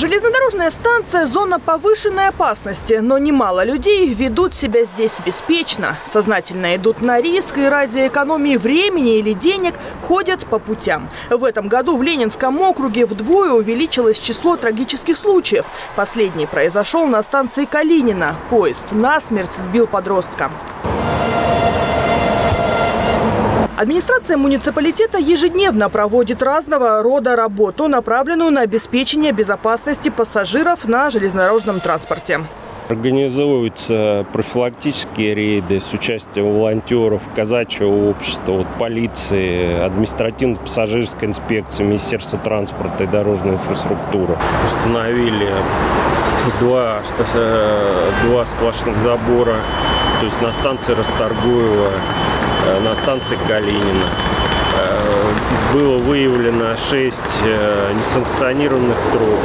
Железнодорожная станция – зона повышенной опасности, но немало людей ведут себя здесь беспечно. Сознательно идут на риск и ради экономии времени или денег ходят по путям. В этом году в Ленинском округе вдвое увеличилось число трагических случаев. Последний произошел на станции Калинина. Поезд насмерть сбил подростка. Администрация муниципалитета ежедневно проводит разного рода работу, направленную на обеспечение безопасности пассажиров на железнодорожном транспорте. Организуются профилактические рейды с участием волонтеров, казачьего общества, вот, полиции, административно-пассажирской инспекции, Министерства транспорта и дорожной инфраструктуры. Установили два, э, два сплошных забора, то есть на станции Расторгуева на станции Калинина. Э, было выявлено 6 э, несанкционированных троп.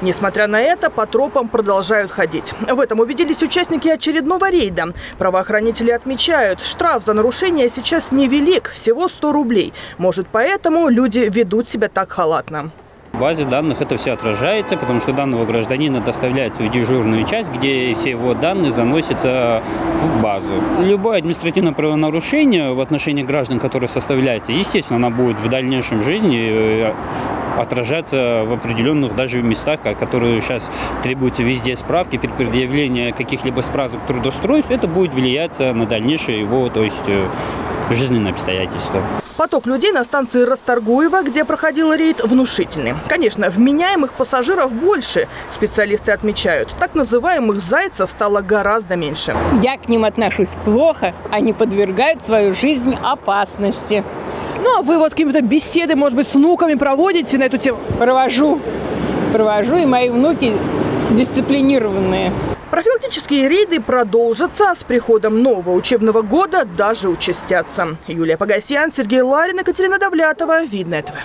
Несмотря на это, по тропам продолжают ходить. В этом убедились участники очередного рейда. Правоохранители отмечают, штраф за нарушение сейчас невелик, всего 100 рублей. Может, поэтому люди ведут себя так халатно. Базе данных это все отражается, потому что данного гражданина доставляется в дежурную часть, где все его данные заносятся в базу. Любое административное правонарушение в отношении граждан, которое составляется, естественно, она будет в дальнейшем жизни э, отражаться в определенных даже местах, которые сейчас требуются везде справки, при предъявлении каких-либо справок трудоустройств, это будет влиять на дальнейшее его, то есть э, жизненные обстоятельства. Поток людей на станции Расторгуева, где проходил рейд, внушительный. Конечно, вменяемых пассажиров больше. Специалисты отмечают, так называемых зайцев стало гораздо меньше. Я к ним отношусь плохо. Они подвергают свою жизнь опасности. Ну, а вы вот какие-то беседы, может быть, с внуками проводите на эту тему? Провожу. Провожу, и мои внуки дисциплинированные. Профилактические рейды продолжатся, а с приходом нового учебного года даже участятся. Юлия Погосян, Сергей Ларин, Екатерина Давлятова. Видно этого.